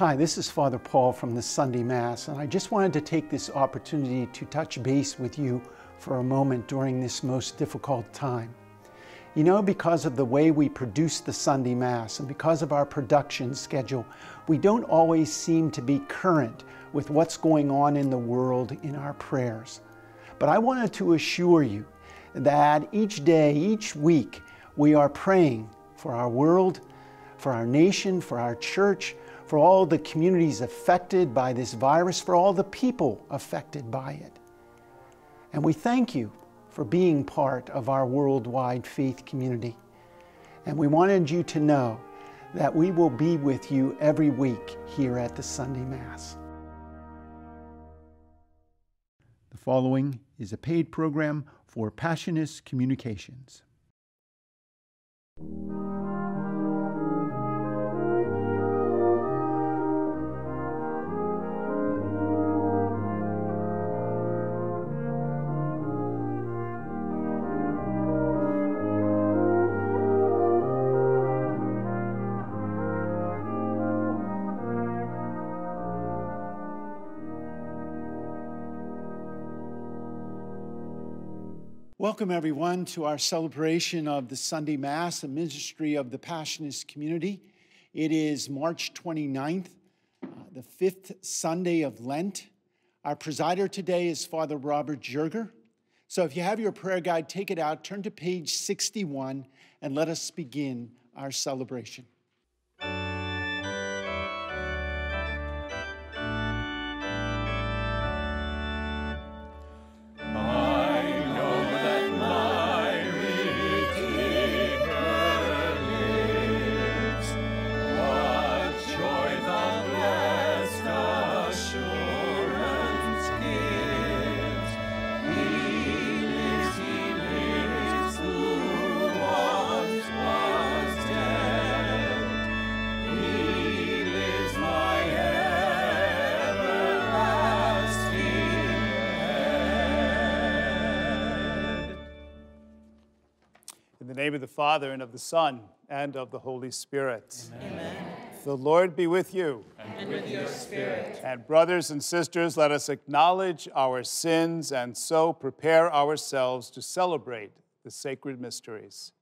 Hi, this is Father Paul from the Sunday Mass, and I just wanted to take this opportunity to touch base with you for a moment during this most difficult time. You know, because of the way we produce the Sunday Mass and because of our production schedule, we don't always seem to be current with what's going on in the world in our prayers. But I wanted to assure you that each day, each week, we are praying for our world, for our nation, for our church, for all the communities affected by this virus, for all the people affected by it. And we thank you for being part of our worldwide faith community. And we wanted you to know that we will be with you every week here at the Sunday Mass. The following is a paid program for Passionist Communications. Welcome, everyone, to our celebration of the Sunday Mass, a ministry of the Passionist community. It is March 29th, uh, the fifth Sunday of Lent. Our presider today is Father Robert Jurger. So if you have your prayer guide, take it out, turn to page 61, and let us begin our celebration. Name of the Father, and of the Son, and of the Holy Spirit. Amen. The Lord be with you. And with your spirit. And brothers and sisters, let us acknowledge our sins and so prepare ourselves to celebrate the sacred mysteries.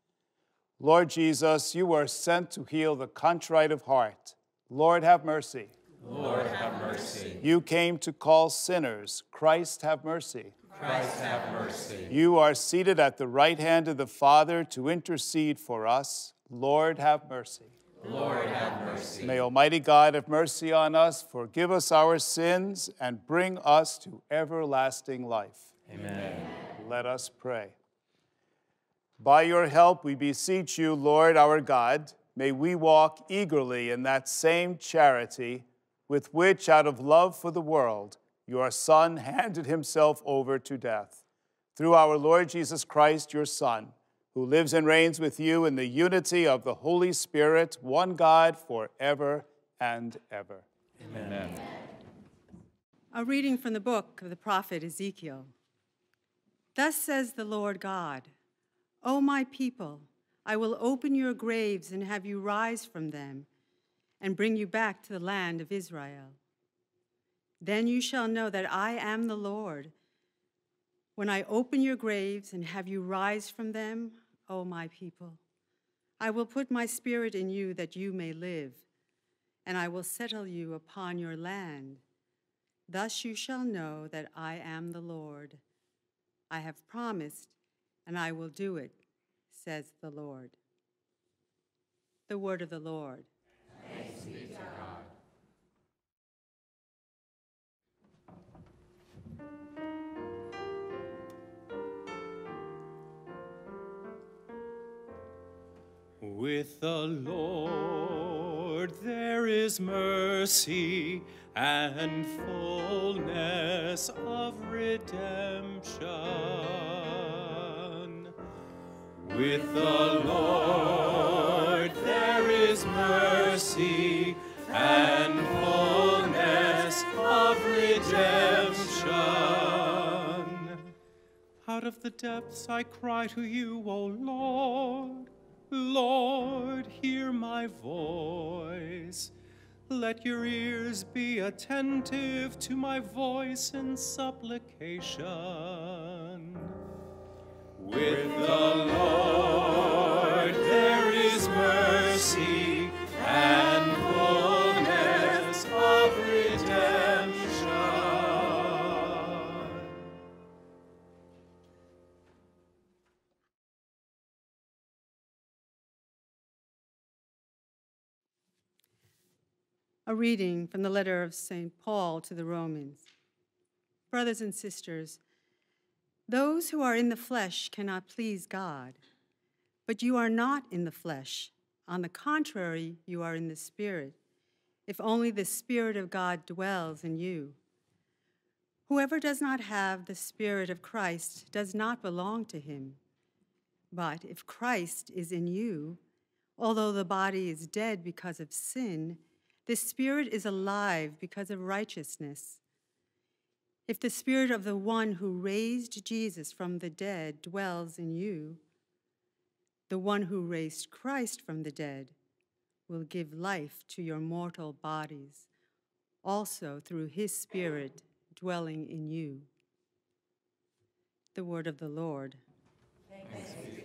Lord Jesus, you were sent to heal the contrite of heart. Lord, have mercy. Lord, have mercy. You came to call sinners. Christ, have mercy. Christ have mercy. You are seated at the right hand of the Father to intercede for us. Lord, have mercy. Lord, have mercy. May Almighty God have mercy on us, forgive us our sins, and bring us to everlasting life. Amen. Let us pray. By your help, we beseech you, Lord our God, may we walk eagerly in that same charity with which, out of love for the world, your Son handed himself over to death. Through our Lord Jesus Christ, your Son, who lives and reigns with you in the unity of the Holy Spirit, one God, forever and ever. Amen. Amen. A reading from the book of the prophet Ezekiel. Thus says the Lord God O my people, I will open your graves and have you rise from them and bring you back to the land of Israel. Then you shall know that I am the Lord. When I open your graves and have you rise from them, O my people, I will put my spirit in you that you may live, and I will settle you upon your land. Thus you shall know that I am the Lord. I have promised, and I will do it, says the Lord. The word of the Lord. Thanks be to God. With the Lord there is mercy and fullness of redemption. With the Lord mercy and fullness of redemption. Out of the depths I cry to you, O Lord. Lord, hear my voice. let your ears be attentive to my voice in supplication. With the Lord there is mercy A reading from the letter of St. Paul to the Romans. Brothers and sisters, those who are in the flesh cannot please God, but you are not in the flesh. On the contrary, you are in the Spirit, if only the Spirit of God dwells in you. Whoever does not have the Spirit of Christ does not belong to him. But if Christ is in you, although the body is dead because of sin, the Spirit is alive because of righteousness. If the Spirit of the one who raised Jesus from the dead dwells in you, the one who raised Christ from the dead will give life to your mortal bodies, also through his Spirit dwelling in you. The word of the Lord. Thanks be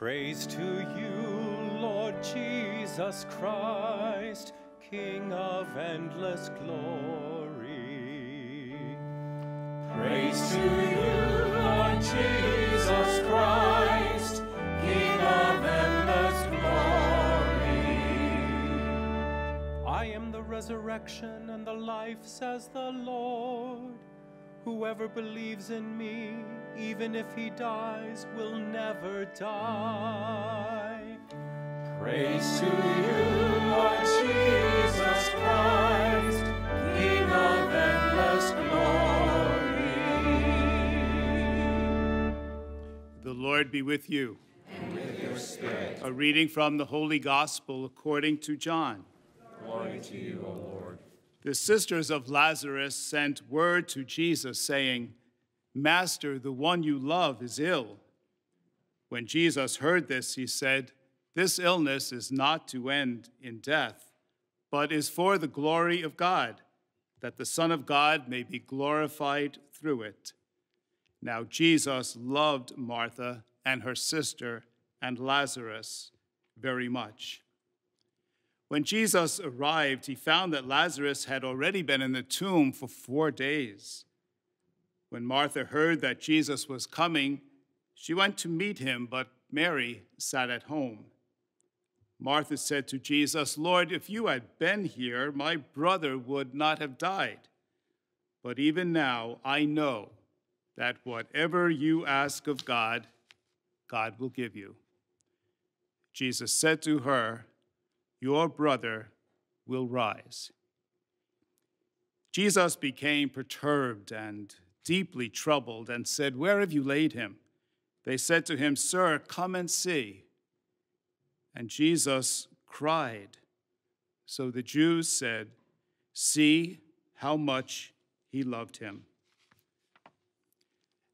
Praise to you, Lord Jesus Christ, King of endless glory. Praise to you, Lord Jesus Christ, King of endless glory. I am the resurrection and the life, says the Lord. Whoever believes in me, even if he dies, will never die. Praise to you, Lord Jesus Christ, King of endless glory. The Lord be with you. And with your spirit. A reading from the Holy Gospel according to John. Glory to you, O Lord. The sisters of Lazarus sent word to Jesus, saying, Master, the one you love is ill. When Jesus heard this, he said, This illness is not to end in death, but is for the glory of God, that the Son of God may be glorified through it. Now Jesus loved Martha and her sister and Lazarus very much. When Jesus arrived, he found that Lazarus had already been in the tomb for four days. When Martha heard that Jesus was coming, she went to meet him, but Mary sat at home. Martha said to Jesus, Lord, if you had been here, my brother would not have died. But even now, I know that whatever you ask of God, God will give you. Jesus said to her, your brother will rise. Jesus became perturbed and deeply troubled and said, Where have you laid him? They said to him, Sir, come and see. And Jesus cried. So the Jews said, See how much he loved him.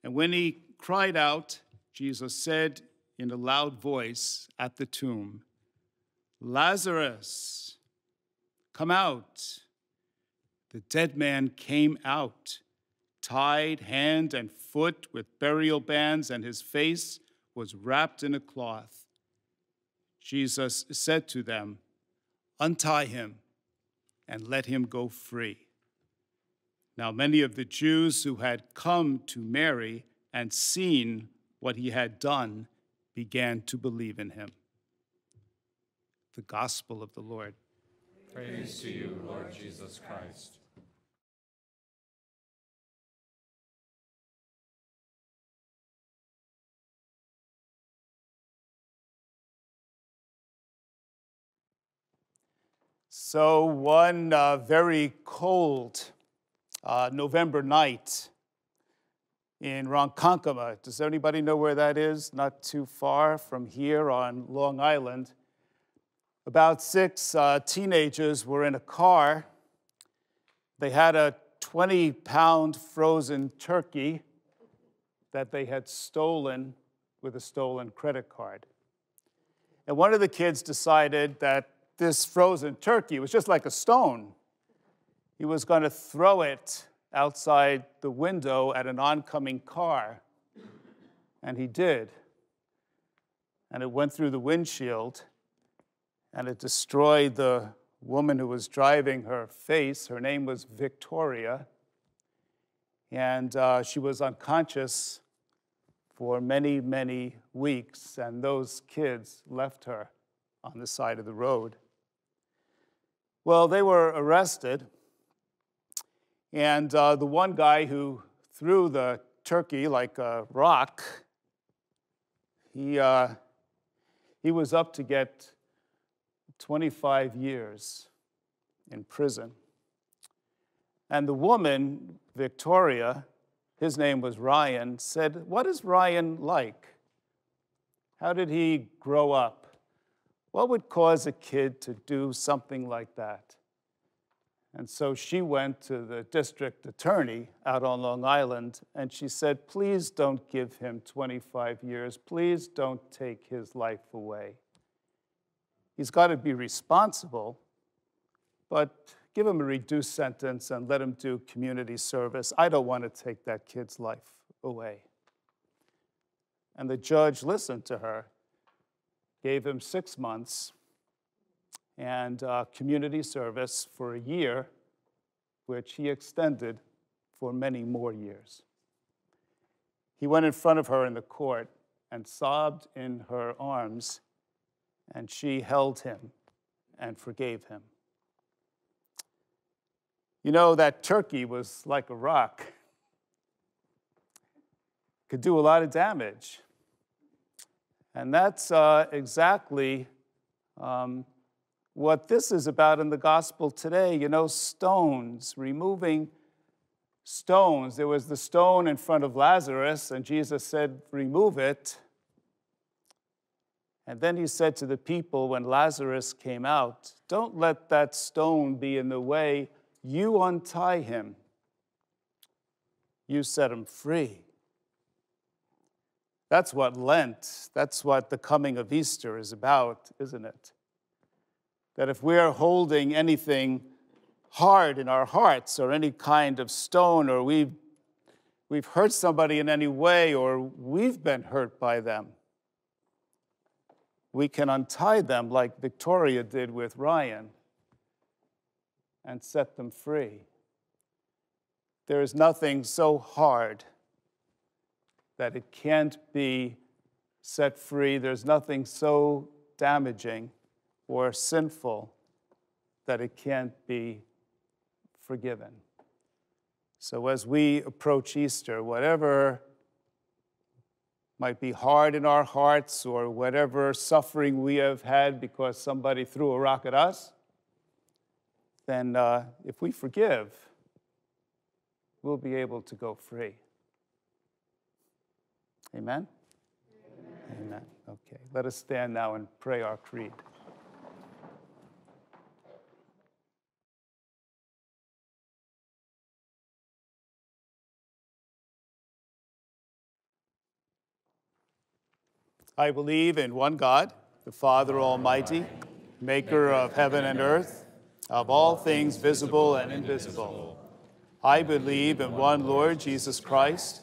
And when he cried out, Jesus said in a loud voice at the tomb, Lazarus, come out. The dead man came out, tied hand and foot with burial bands, and his face was wrapped in a cloth. Jesus said to them, Untie him and let him go free. Now, many of the Jews who had come to Mary and seen what he had done began to believe in him the gospel of the Lord. Praise to you, Lord Jesus Christ. So, one uh, very cold uh, November night in Ronkonkoma, does anybody know where that is? Not too far from here on Long Island. About six uh, teenagers were in a car. They had a 20 pound frozen turkey that they had stolen with a stolen credit card. And one of the kids decided that this frozen turkey was just like a stone. He was going to throw it outside the window at an oncoming car. And he did. And it went through the windshield and it destroyed the woman who was driving her face. Her name was Victoria. And uh, she was unconscious for many, many weeks. And those kids left her on the side of the road. Well, they were arrested. And uh, the one guy who threw the turkey like a rock, he, uh, he was up to get 25 years in prison. And the woman, Victoria, his name was Ryan, said, What is Ryan like? How did he grow up? What would cause a kid to do something like that? And so she went to the district attorney out on Long Island and she said, Please don't give him 25 years. Please don't take his life away. He's got to be responsible, but give him a reduced sentence and let him do community service. I don't want to take that kid's life away. And the judge listened to her, gave him six months and uh, community service for a year, which he extended for many more years. He went in front of her in the court and sobbed in her arms and she held him and forgave him. You know, that turkey was like a rock, could do a lot of damage. And that's uh, exactly um, what this is about in the gospel today. You know, stones, removing stones. There was the stone in front of Lazarus, and Jesus said, Remove it. And then he said to the people when Lazarus came out, Don't let that stone be in the way. You untie him. You set him free. That's what Lent, that's what the coming of Easter is about, isn't it? That if we're holding anything hard in our hearts or any kind of stone or we've, we've hurt somebody in any way or we've been hurt by them, we can untie them like Victoria did with Ryan and set them free. There is nothing so hard that it can't be set free. There's nothing so damaging or sinful that it can't be forgiven. So, as we approach Easter, whatever might be hard in our hearts or whatever suffering we have had because somebody threw a rock at us, then uh, if we forgive, we'll be able to go free. Amen? Amen? Amen. Okay, let us stand now and pray our creed. I believe in one God, the Father Almighty, maker of heaven and earth, of all things visible and invisible. I believe in one Lord Jesus Christ,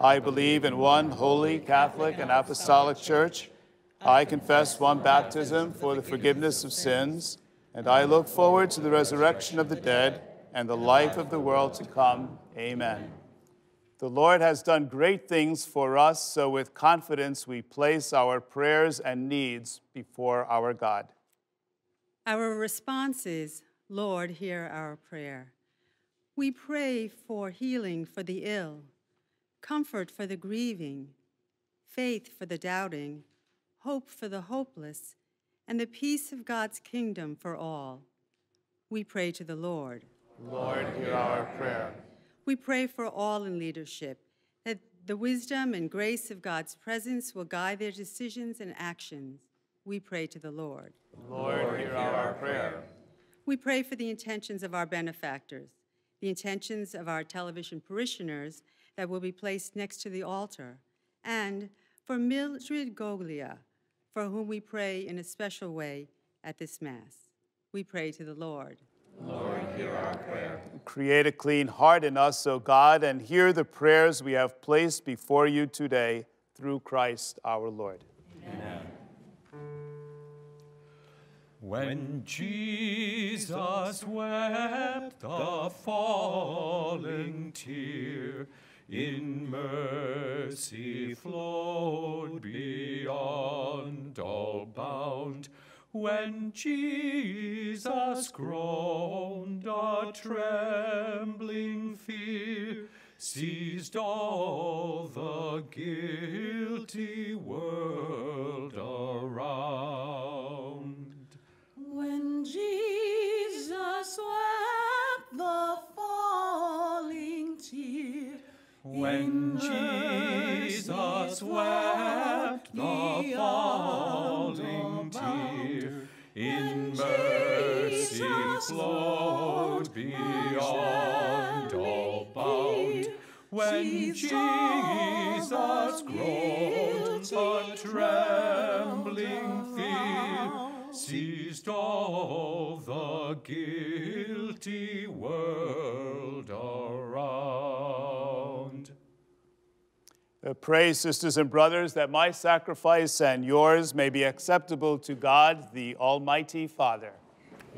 I believe in one holy, Catholic, and Apostolic Church. I confess one baptism for the forgiveness of sins, and I look forward to the resurrection of the dead and the life of the world to come. Amen. The Lord has done great things for us, so with confidence we place our prayers and needs before our God. Our response is, Lord, hear our prayer. We pray for healing for the ill, comfort for the grieving, faith for the doubting, hope for the hopeless, and the peace of God's kingdom for all. We pray to the Lord. Lord, hear our prayer. We pray for all in leadership, that the wisdom and grace of God's presence will guide their decisions and actions. We pray to the Lord. Lord, hear our prayer. We pray for the intentions of our benefactors, the intentions of our television parishioners that will be placed next to the altar, and for Mildred Goglia, for whom we pray in a special way at this Mass. We pray to the Lord. Lord, hear our prayer. Create a clean heart in us, O God, and hear the prayers we have placed before you today through Christ our Lord. Amen. When Jesus wept the falling tear, in mercy flowed beyond all bound. When Jesus groaned, a trembling fear seized all the guilty world When Jesus wept the falling tear, in mercy flowed beyond all bound. When Jesus groaned, a trembling fear seized all the guilty world Uh, Pray, sisters and brothers, that my sacrifice and yours may be acceptable to God, the Almighty Father.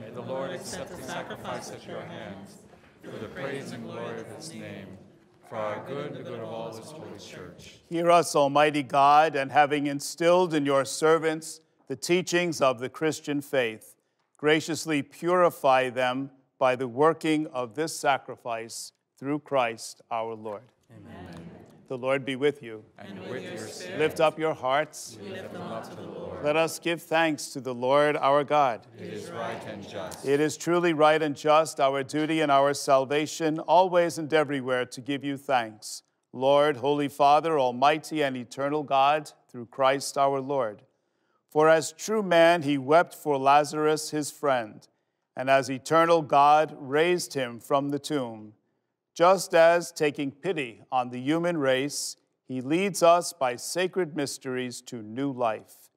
May the Lord accept the sacrifice at your hands for the praise and glory of his name, for our good and the good of all his holy church. Hear us, Almighty God, and having instilled in your servants the teachings of the Christian faith, graciously purify them by the working of this sacrifice through Christ our Lord. Amen. The Lord be with you. And with your spirit, Lift up your hearts. we lift them up to the Lord. Let us give thanks to the Lord our God. It is right and just. It is truly right and just, our duty and our salvation, always and everywhere to give you thanks. Lord, Holy Father, Almighty and eternal God, through Christ our Lord. For as true man, he wept for Lazarus, his friend, and as eternal God raised him from the tomb. Just as, taking pity on the human race, he leads us by sacred mysteries to new life.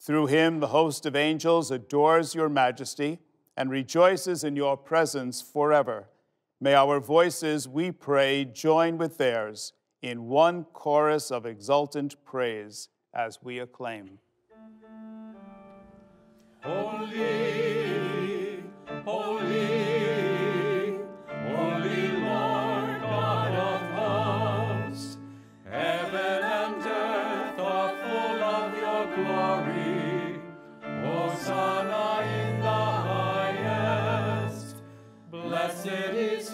Through him, the host of angels adores your majesty and rejoices in your presence forever. May our voices, we pray, join with theirs in one chorus of exultant praise as we acclaim. Holy,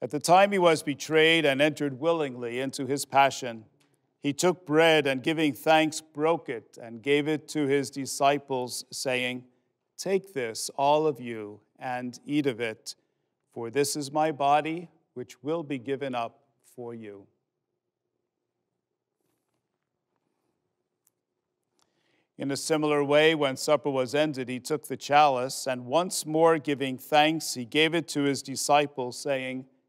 At the time he was betrayed and entered willingly into his passion, he took bread and giving thanks, broke it and gave it to his disciples, saying, Take this, all of you, and eat of it, for this is my body, which will be given up for you. In a similar way, when supper was ended, he took the chalice, and once more giving thanks, he gave it to his disciples, saying,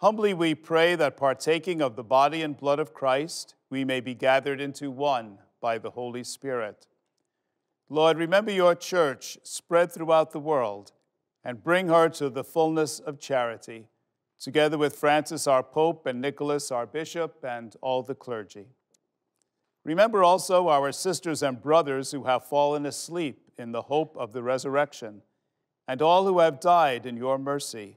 Humbly we pray that partaking of the body and blood of Christ, we may be gathered into one by the Holy Spirit. Lord, remember your church spread throughout the world and bring her to the fullness of charity, together with Francis our Pope and Nicholas our Bishop and all the clergy. Remember also our sisters and brothers who have fallen asleep in the hope of the resurrection, and all who have died in your mercy.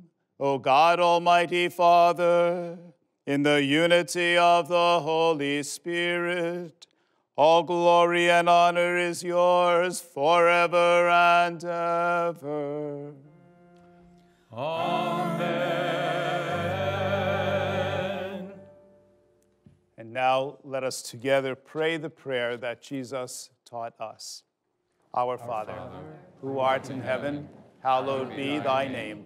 O God Almighty Father, in the unity of the Holy Spirit, all glory and honor is yours forever and ever. Amen. And now let us together pray the prayer that Jesus taught us. Our Father, who art in heaven, hallowed be thy name.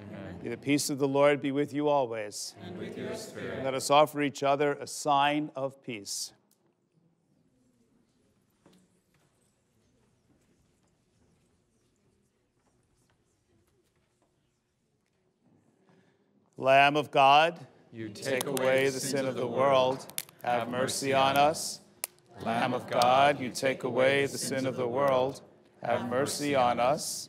Amen. May the peace of the Lord be with you always. And with your spirit. Let us offer each other a sign of peace. Lamb of God, You take away the sin of the world. Have mercy on us. Lamb of God, you take away the sin of the world. Have mercy on us.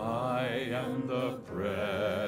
I am the bread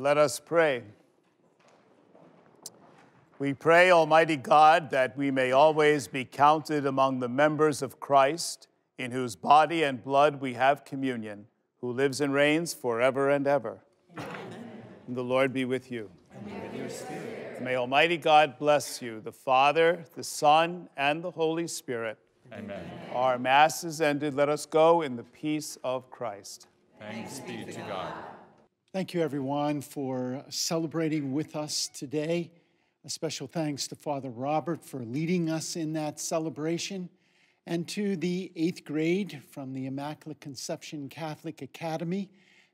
let us pray. We pray, Almighty God, that we may always be counted among the members of Christ, in whose body and blood we have communion, who lives and reigns forever and ever. And the Lord be with you. May Almighty God bless you, the Father, the Son, and the Holy Spirit. Amen. Our Mass is ended. Let us go in the peace of Christ. Thanks be to God. Thank you, everyone, for celebrating with us today. A special thanks to Father Robert for leading us in that celebration, and to the eighth grade from the Immaculate Conception Catholic Academy,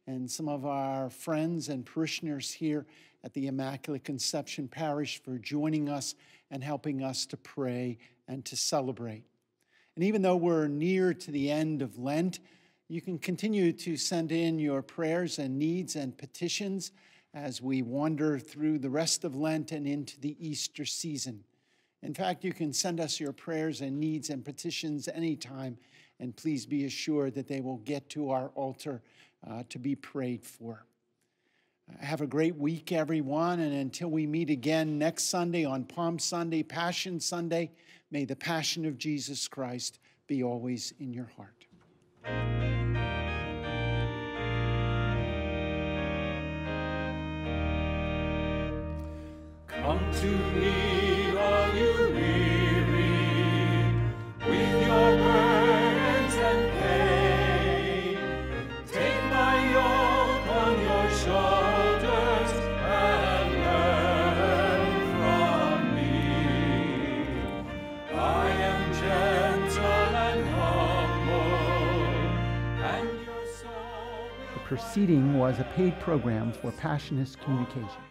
and some of our friends and parishioners here at the Immaculate Conception Parish for joining us and helping us to pray and to celebrate. And even though we're near to the end of Lent, you can continue to send in your prayers and needs and petitions as we wander through the rest of Lent and into the Easter season. In fact, you can send us your prayers and needs and petitions anytime, and please be assured that they will get to our altar uh, to be prayed for. Have a great week, everyone, and until we meet again next Sunday on Palm Sunday, Passion Sunday, may the passion of Jesus Christ be always in your heart. Proceeding was a paid program for Passionist Communication.